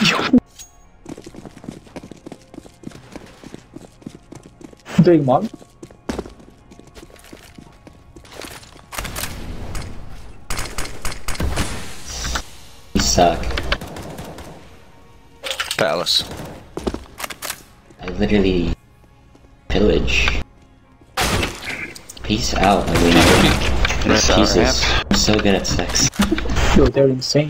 Doing what? You suck. Palace. I literally pillage. Peace out, I mean, Peace pieces. I'm so good at sex. Yo, they're insane.